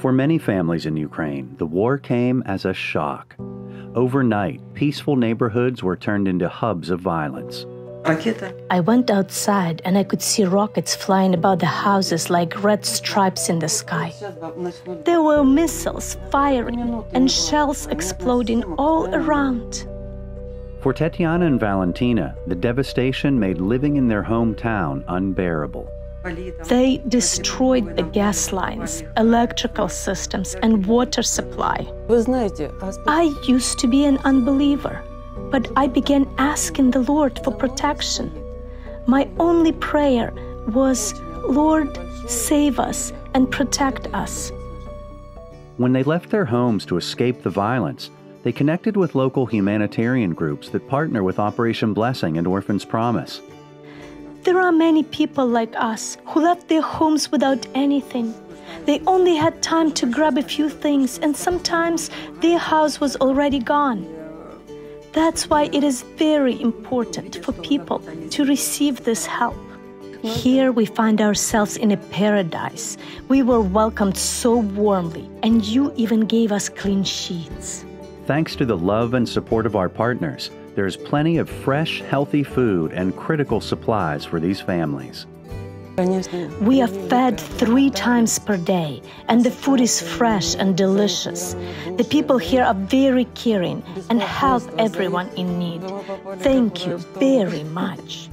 For many families in Ukraine, the war came as a shock. Overnight, peaceful neighborhoods were turned into hubs of violence. I went outside and I could see rockets flying above the houses like red stripes in the sky. There were missiles firing and shells exploding all around. For Tetyana and Valentyna, the devastation made living in their hometown unbearable. They destroyed the gas lines, electrical systems, and water supply. I used to be an unbeliever, but I began asking the Lord for protection. My only prayer was, Lord, save us and protect us. When they left their homes to escape the violence, they connected with local humanitarian groups that partner with Operation Blessing and Orphans Promise. There are many people like us who left their homes without anything. They only had time to grab a few things, and sometimes their house was already gone. That's why it is very important for people to receive this help. Here we find ourselves in a paradise. We were welcomed so warmly, and you even gave us clean sheets. Thanks to the love and support of our partners, there's plenty of fresh, healthy food and critical supplies for these families. We are fed three times per day, and the food is fresh and delicious. The people here are very caring and help everyone in need. Thank you very much.